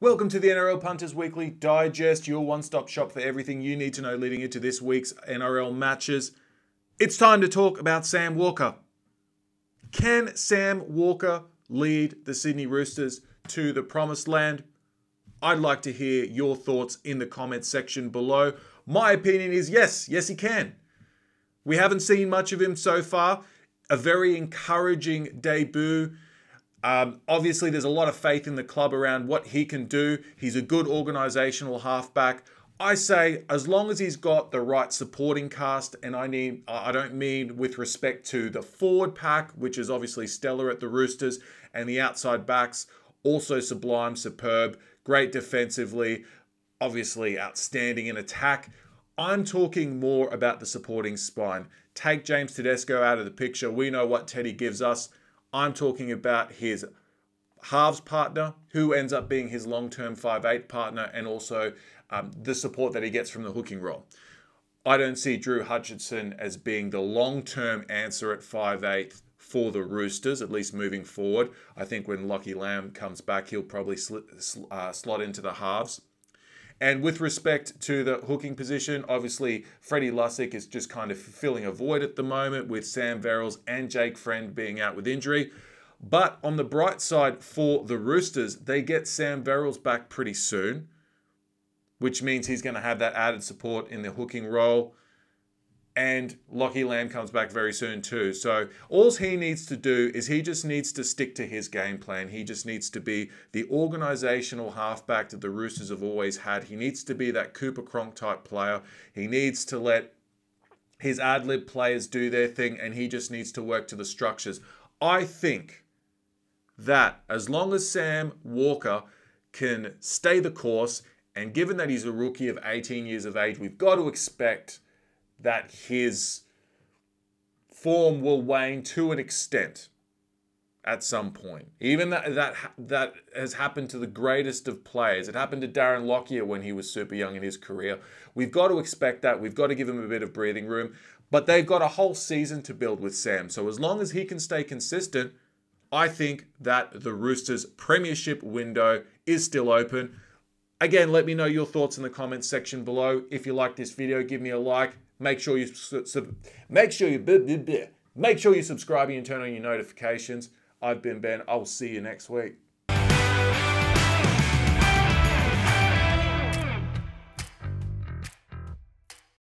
Welcome to the NRL Punters Weekly Digest, your one stop shop for everything you need to know leading into this week's NRL matches. It's time to talk about Sam Walker. Can Sam Walker lead the Sydney Roosters to the promised land? I'd like to hear your thoughts in the comments section below. My opinion is yes, yes, he can. We haven't seen much of him so far. A very encouraging debut um, obviously, there's a lot of faith in the club around what he can do. He's a good organisational halfback. I say as long as he's got the right supporting cast, and I need I don't mean with respect to the forward pack, which is obviously stellar at the Roosters, and the outside backs, also sublime, superb, great defensively, obviously outstanding in attack. I'm talking more about the supporting spine. Take James Tedesco out of the picture. We know what Teddy gives us. I'm talking about his halves partner, who ends up being his long term 5'8 partner, and also um, the support that he gets from the hooking role. I don't see Drew Hutchinson as being the long term answer at 5'8 for the Roosters, at least moving forward. I think when Lachie Lam comes back, he'll probably sl- uh, slot into the halves. And with respect to the hooking position, obviously Freddie Lussick is just kind of filling a void at the moment with Sam Verrills and Jake Friend being out with injury. But on the bright side for the Roosters, they get Sam Verrills back pretty soon, which means he's going to have that added support in the hooking role and Lachie Lam comes back very soon too. So all he needs to do is he just needs to stick to his game plan. He just needs to be the organizational halfback that the Roosters have always had. He needs to be that Cooper Cronk type player. He needs to let his ad lib players do their thing and he just needs to work to the structures. I think that as long as Sam Walker can stay the course, and given that he's a rookie of 18 years of age, we've got to expect that his form will wane to an extent at some point. Even that that that has happened to the greatest of players. It happened to Darren Lockyer when he was super young in his career. We've got to expect that. We've got to give him a bit of breathing room. But they've got a whole season to build with Sam. So as long as he can stay consistent, I think that the Roosters premiership window is still open. Again, let me know your thoughts in the comments section below. If you like this video, give me a like. Make sure you make sure you make sure you subscribe and turn on your notifications. I've been Ben. I'll see you next week.